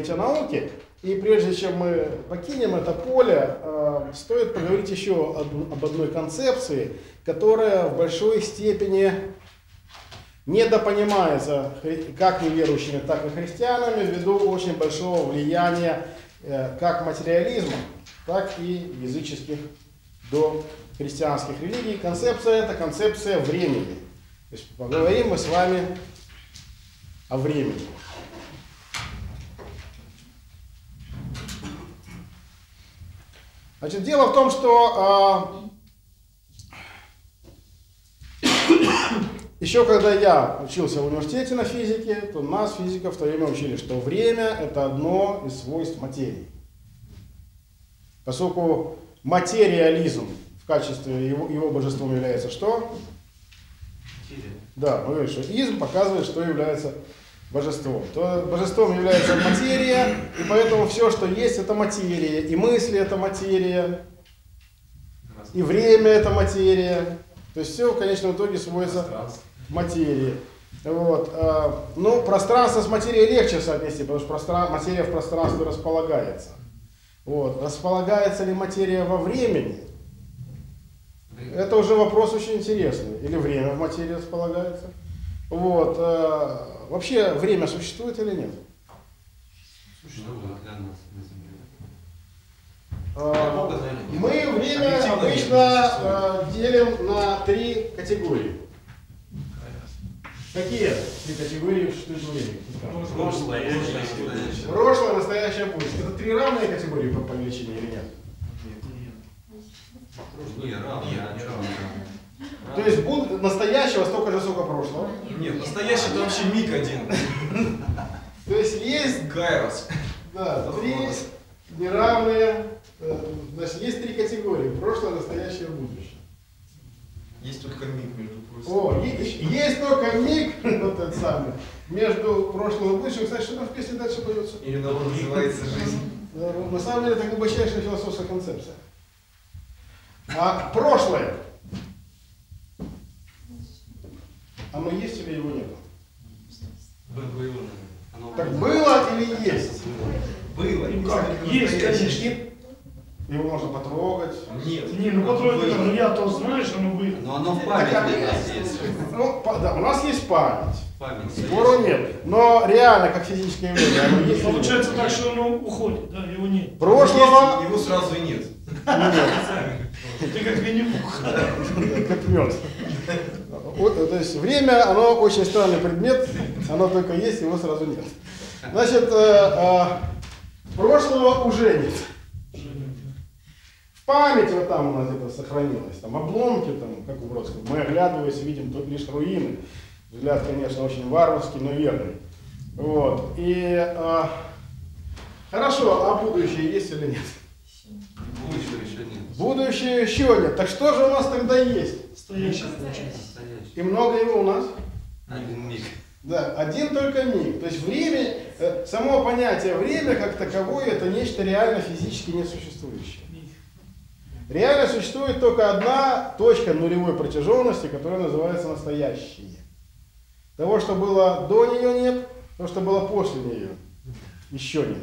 Говорить о науке. И прежде чем мы покинем это поле, э, стоит поговорить еще об одной концепции, которая в большой степени недопонимается как неверующими, так и христианами ввиду очень большого влияния э, как материализма, так и языческих до христианских религий. Концепция это концепция времени. То есть поговорим мы с вами о времени. Значит, дело в том, что э, еще когда я учился в университете на физике, то нас физиков в то время учили, что время это одно из свойств материи. Поскольку материализм в качестве его, его божеством является что? Материя. Да, мы говорим, что изм показывает, что является божеством, то божеством является материя, и поэтому все, что есть, это материя, и мысли это материя, и время это материя. То есть все в конечном итоге сводится к материи. Вот. А, ну, пространство с материей легче соотнести, потому что простран... материя в пространстве располагается. Вот. Располагается ли материя во времени? Это уже вопрос очень интересный. Или время в материи располагается? Вот. А, Вообще время существует или нет? Существует Земле. А, мы время обычно а, делим на три категории. Какие три категории существует времени? Прошлое, Прошлое, настоящее, будущее. Это три равные категории по величине или нет? Не, равные, не равные. То есть буд... настоящего столько же, сколько прошлого? Нет, настоящий это вообще миг один. То есть есть... Кайрос. Да, три неравные... Э, значит, есть три категории. Прошлое, настоящее, будущее. Есть только миг между прошлым. О, есть только миг, вот этот самый, между прошлым и будущим. Кстати, что там в песне дальше поется? Именно он называется жизнь. На самом деле, это глубочайшая философская концепция. А прошлое Оно есть или его нет? Было. Так было или есть? Было. Ну как? Есть, конечно. Его можно потрогать. Нет. Не, ну потрогать, ну я-то знаешь, оно было. Но оно в памяти так, у нас есть. Ну, да, у нас есть память. Память. Спору нет. Но реально, как физическое явление, оно есть. Получается так, что оно уходит, да, его нет. Прошлого... Его сразу и нет. Ты как Винни-Пух. Как мед. То есть время, оно очень странный предмет, оно только есть, его сразу нет. Значит, э, э, прошлого уже нет. В памяти вот там у нас это сохранилось, там обломки, там, как у Бродского. Мы оглядываясь, видим тут лишь руины. Взгляд, конечно, очень варварский, но верный. Вот. И э, хорошо, а будущее есть или нет? Будущего еще нет. Будущее еще нет. Так что же у нас тогда есть? Настоящее. И много его у нас? Один миг. Да, один только миг. То есть время, э, само понятие время как таковое, это нечто реально физически несуществующее. Реально существует только одна точка нулевой протяженности, которая называется настоящее. Того, что было до нее нет, того, что было после нее еще нет.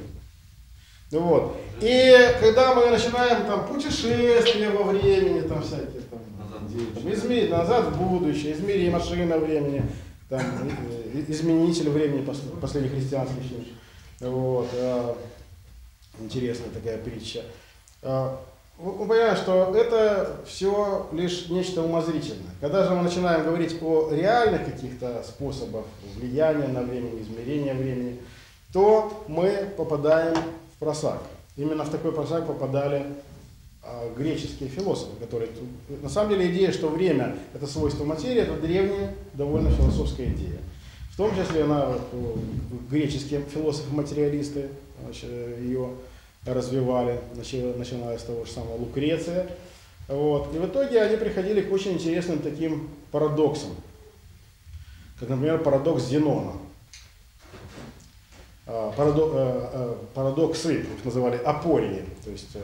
Вот. И когда мы начинаем там путешествия во времени, там всякие там измерить назад в будущее, измери машина времени, там, изменитель времени последних христианских Вот. А, интересная такая притча. А, мы понимаем, что это все лишь нечто умозрительное. Когда же мы начинаем говорить о реальных каких-то способах влияния на время, измерения времени, то мы попадаем просак. Именно в такой просак попадали греческие философы, которые... На самом деле идея, что время – это свойство материи, это древняя, довольно философская идея. В том числе она, греческие философы-материалисты ее развивали, начиная с того же самого Лукреция. Вот. И в итоге они приходили к очень интересным таким парадоксам, как, например, парадокс Зенона – Э, э, парадоксы, их называли апории, то есть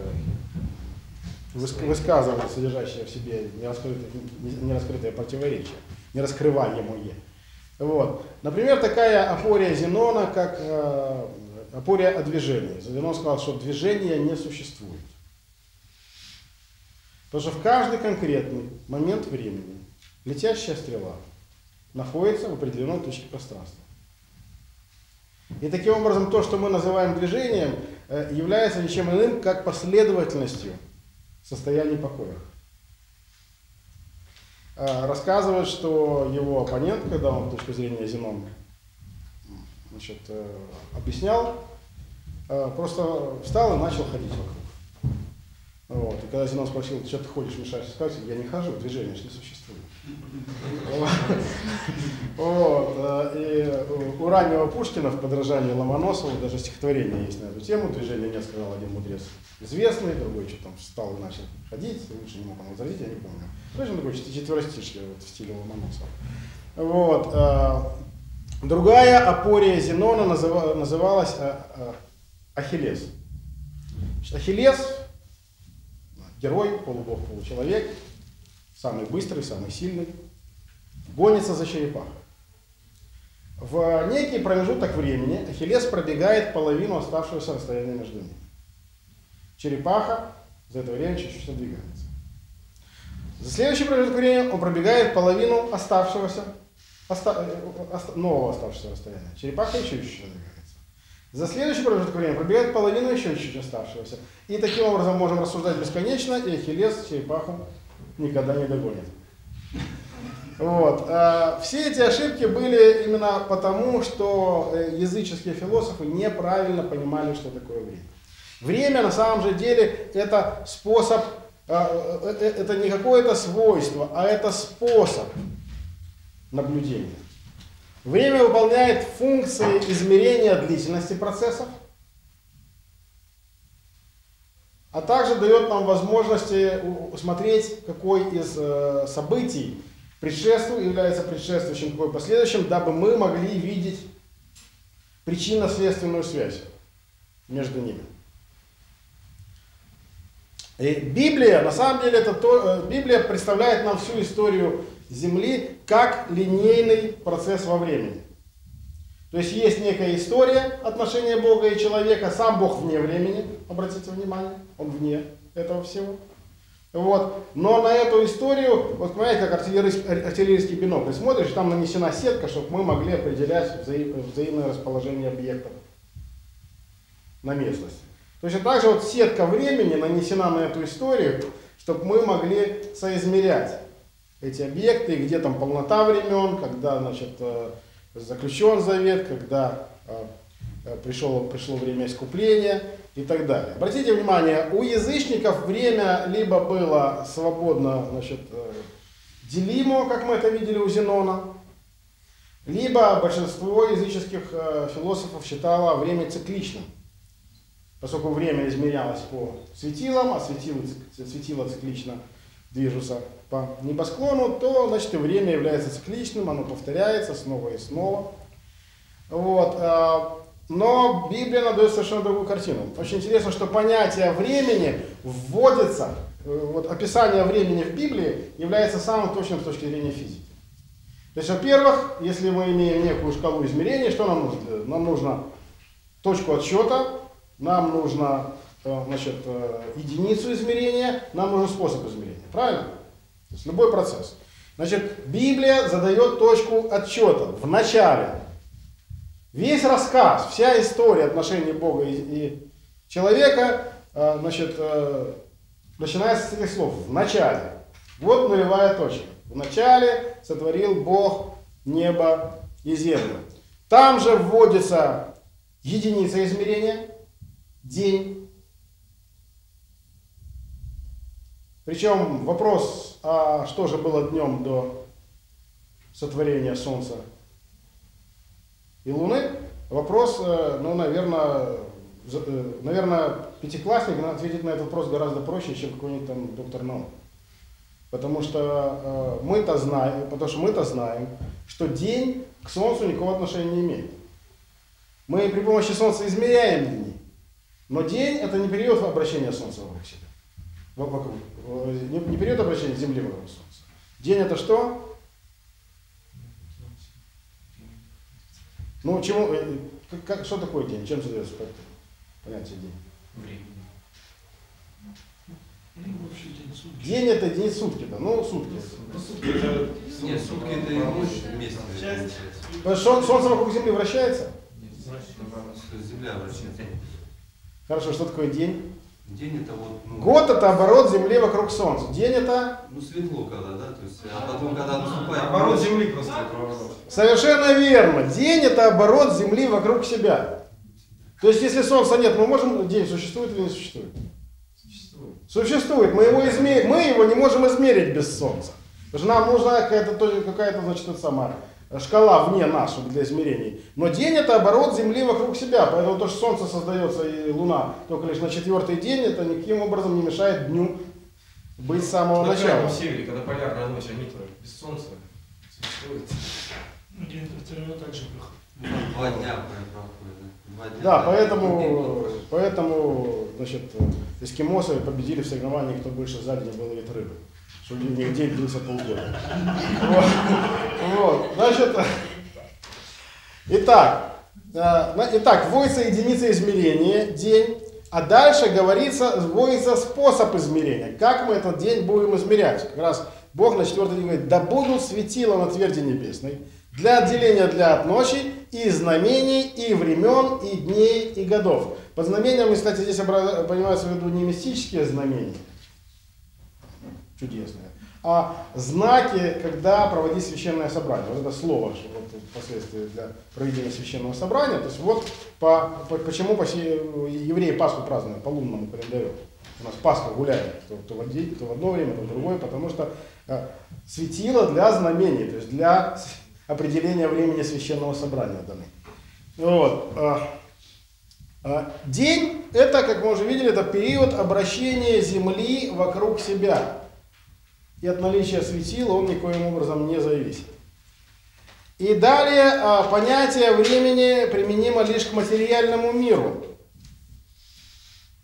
высказывания, содержащие в себе нераскрытые, нераскрытые противоречия, нераскрываемые. Вот. Например, такая апория Зенона, как э, апория о движении. Зенон сказал, что движения не существует. Потому что в каждый конкретный момент времени летящая стрела находится в определенной точке пространства. И таким образом то, что мы называем движением, э, является ничем иным, как последовательностью состояний покоя. Э, Рассказывает, что его оппонент, когда он, с точки зрения Зенона, значит, э, объяснял, э, просто встал и начал ходить вокруг. Вот. И когда Зенон спросил, что ты ходишь, мешаешь, сказать, я не хожу, движение же не существует. Вот. э, И у раннего Пушкина в подражании Ломоносову даже стихотворение есть на эту тему. Движение нет, сказал один мудрец известный, другой что там встал и начал ходить, лучше не мог он возразить, я не помню. Точно такой четверостишье вот, в стиле Ломоносова. Вот. э, Другая апория Зенона называ- называлась э, Ахиллес. Ахиллес, герой, полубог, получеловек, самый быстрый, самый сильный, гонится за черепахой. В некий промежуток времени Ахиллес пробегает половину оставшегося расстояния между ними. Черепаха за это время чуть-чуть двигается. За следующий промежуток времени он пробегает половину оставшегося, оста- э, оста- нового оставшегося расстояния. Черепаха еще чуть-чуть двигается. За следующий промежуток времени пробегает половину еще чуть-чуть оставшегося. И таким образом можем рассуждать бесконечно, и Ахиллес черепаху никогда не догонит. Вот. а Все эти ошибки были именно потому, что э, языческие философы неправильно понимали, что такое время. Время на самом же деле это способ, а, э, э, это не какое-то свойство, а это способ наблюдения. Время выполняет функции измерения длительности процессов, а также дает нам возможности усмотреть, какой из э, событий предшествует, является предшествующим, какой последующим, дабы мы могли видеть причинно-следственную связь между ними. И Библия, на самом деле, это то, э, Библия представляет нам всю историю Земли как линейный процесс во времени. То есть есть некая история отношения Бога и человека, сам Бог вне времени, обратите внимание, он вне этого всего. Вот. Но на эту историю, вот понимаете, как артиллерийский, бинокль смотришь, там нанесена сетка, чтобы мы могли определять взаим- взаимное расположение объектов на местности. Точно так же вот сетка времени нанесена на эту историю, чтобы мы могли соизмерять эти объекты, где там полнота времен, когда значит, э, заключен завет, когда э, э, пришел, пришло время искупления и так далее. Обратите внимание, у язычников время либо было свободно значит, э, делимо, как мы это видели у Зенона, либо большинство языческих э, философов считало время цикличным. Поскольку время измерялось по светилам, а светило, светило циклично движутся по небосклону, то значит время является цикличным, оно повторяется снова и снова. Вот. а, Но Библия нам совершенно другую картину. Очень интересно, что понятие времени вводится, э, вот описание времени в Библии является самым точным с точки зрения физики. То есть, во-первых, если мы имеем некую шкалу измерений, что нам нужно? Нам нужно точку отсчета, нам нужно значит, э, единицу измерения, нам нужен способ измерения. Правильно? То есть любой процесс. Значит, Библия задает точку отсчета в начале. Весь рассказ, вся история отношений Бога и, и человека э, значит, э, начинается с этих слов. В начале. Вот нулевая точка. В начале сотворил Бог небо и землю. Там же вводится единица измерения, день. Причем вопрос, а что же было днем до сотворения Солнца и Луны, вопрос, э, ну, наверное, наверное, пятиклассник ответит на этот вопрос гораздо проще, чем какой-нибудь там доктор наук. Потому что э, мы-то знаем, потому что мы-то знаем, что день к Солнцу никакого отношения не имеет. Мы при помощи Солнца измеряем дни. Но день это не период обращения Солнца вокруг себя. Вокруг, э, не, не период обращения Земли вокруг Солнца. День это что? Ну, чему, э, как, как- что такое день? Чем задается понятие день? Или вообще день сутки. День это день сутки, да, ну сутки. Ну, сутки это... Нет, сутки это и ночь вместе. Потому что Солнце вокруг Земли вращается? Что Земля вращается. Хорошо, что такое день? День это вот, ну, Год это оборот Земли вокруг Солнца. День это ну светло когда, да, то есть, а потом, когда наступает Оборот ночь, Земли просто это поворот. совершенно верно. День это оборот Земли вокруг себя. То есть, если Солнца нет, мы можем, день существует или не существует? Существует. Существует. Мы его, изме- мы его не можем измерить без Солнца. Потому что нам нужна какая-то, какая-то значит, это самая шкала вне нас чтобы для измерений. Но день это оборот Земли вокруг себя. Поэтому то, что Солнце создается и Луна только лишь на четвертый день, это никаким образом не мешает дню быть с самого На начала. крайнем севере, когда полярная ночь, они-то без солнца существуют. Ну, День это все равно так же проходит. два дня проходит. Два дня. Да, поэтому, поэтому значит, эскимосы победили в соревновании, кто больше сзади не ловит рыбы. Что у них день длился полгода. Вот. Значит, итак, э, итак, вводится единица измерения, день, а дальше говорится, вводится способ измерения. Как мы этот день будем измерять? Как раз Бог на четвертый день говорит, да будут светила на тверди небесной, для отделения для от ночи, и знамений, и времен, и дней, и годов. Под знамениями, кстати, здесь понимается в виду не мистические знамения, чудесные, а знаки, когда проводить священное собрание. Вот это слово, вот впоследствии для проведения священного собрания. То есть вот по, по- почему по евреи Пасху празднуют по лунному календарю. У нас Пасха гуляет то, то в, один- то в одно время, то в другое, потому что э, светило для знамений, то есть для определения времени священного собрания даны. Вот. э, э, День – это, как мы уже видели, это период обращения Земли вокруг себя. И от наличия светила он никоим образом не зависит. И далее а, понятие времени применимо лишь к материальному миру.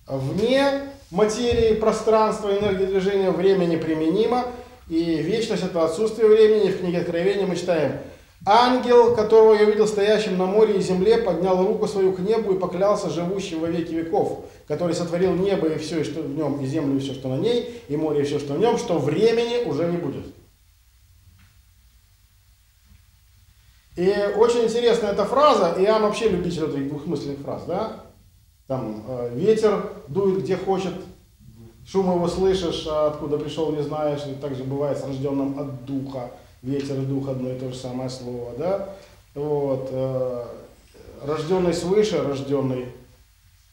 Вне материи, пространства, энергии движения времени применимо. И вечность это отсутствие времени. В книге Откровения мы читаем Ангел, которого я видел стоящим на море и земле, поднял руку свою к небу и поклялся живущим во веки веков, который сотворил небо и все, что в нем, и землю, и все, что на ней, и море, и все, что в нем, что времени уже не будет. И очень интересная эта фраза, и я вообще любитель этих двухмысленных фраз, да? Там э, ветер дует где хочет, шум его слышишь, а откуда пришел не знаешь, и также бывает с рожденным от духа, ветер и дух одно и то же самое слово, да? Вот, э, рожденный свыше, рожденный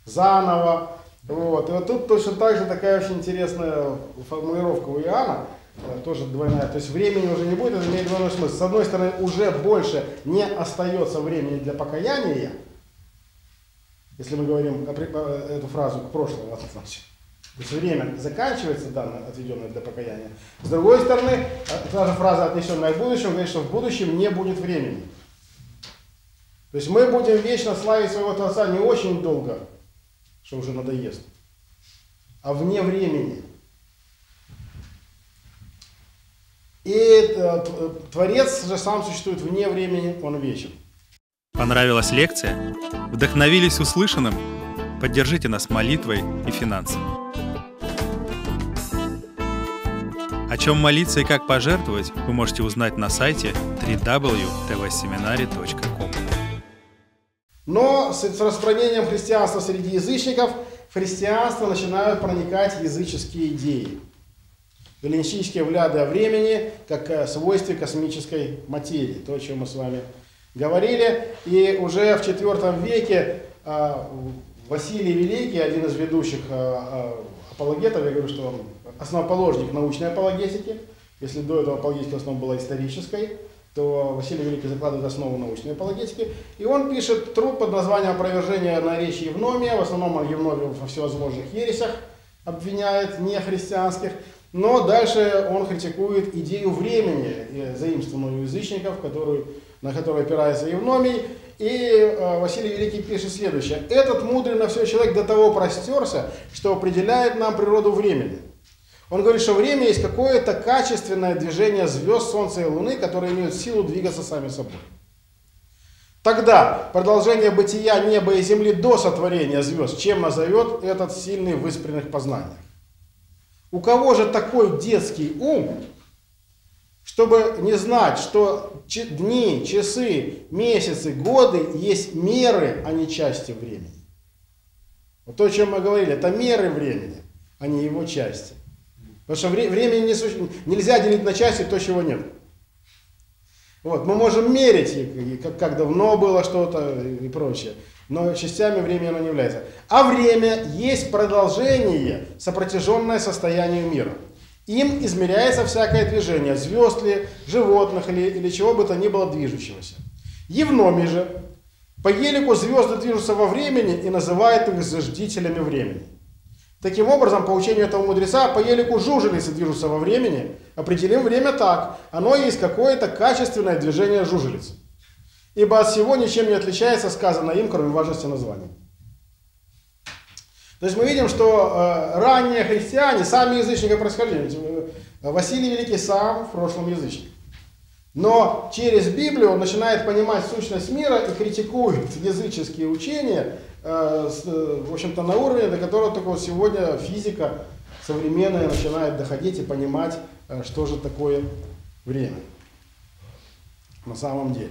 заново, вот. И вот тут точно так же такая очень интересная формулировка у Иоанна, э, тоже двойная. То есть времени уже не будет, это имеет двойной смысл. С одной стороны, уже больше не остается времени для покаяния, если мы говорим эту фразу к прошлому относим. То есть время заканчивается, данное, отведенное для покаяния. С другой стороны, э, та же фраза, отнесенная к будущему, говорит, что в будущем не будет времени. То есть мы будем вечно славить своего Творца не очень долго, что уже надоест, а вне времени. И э, т- Творец же сам существует вне времени, он вечен. Понравилась лекция? Вдохновились услышанным? Поддержите нас молитвой и финансами. О чем молиться и как пожертвовать, вы можете узнать на сайте www.tvseminary.com. Но с, распространением христианства среди язычников в христианство начинают проникать языческие идеи. Эллинистические взгляды о времени как о свойстве космической материи. То, о чем мы с вами говорили. И уже в IV веке а, Василий Великий, один из ведущих а, апологетов, я говорю, что он основоположник научной апологетики. Если до этого апологетика основа была исторической, то Василий Великий закладывает основу научной апологетики. И он пишет труд под названием «Опровержение наречий Евномия». В основном он Евномию во всевозможных ересях обвиняет, не христианских. Но дальше он критикует идею времени, э, заимствованную у язычников, которую, на которую опирается Евномий. И э, Василий Великий пишет следующее. «Этот мудрый на все человек до того простерся, что определяет нам природу времени». Он говорит, что время есть какое-то качественное движение звезд, Солнца и Луны, которые имеют силу двигаться сами собой. Тогда продолжение бытия неба и земли до сотворения звезд, чем назовет этот сильный в выспренных познаниях? У кого же такой детский ум, чтобы не знать, что дни, часы, месяцы, годы есть меры, а не части времени? Вот то, о чем мы говорили, это меры времени, а не его части. Потому что вре- времени не суще- нельзя делить на части то, чего нет. Вот, мы можем мерить, как, как давно было что-то и, и прочее, но частями времени оно не является. А время есть продолжение, сопротяженное состоянию мира. Им измеряется всякое движение, звезд ли, животных или, или чего бы то ни было движущегося. Евномий же по елику звезды движутся во времени и называет их заждителями времени. Таким образом, по учению этого мудреца, по елику жужелицы движутся во времени, определим время так. Оно есть какое-то качественное движение жужелицы. Ибо от всего ничем не отличается сказано им, кроме важности названия. То есть мы видим, что э, ранние христиане, сами язычники происходили. Ведь, э, Василий Великий сам в прошлом язычник. Но через Библию он начинает понимать сущность мира и критикует языческие учения, э, в общем-то, на уровне, до которого только сегодня физика современная начинает доходить и понимать, что же такое время на самом деле.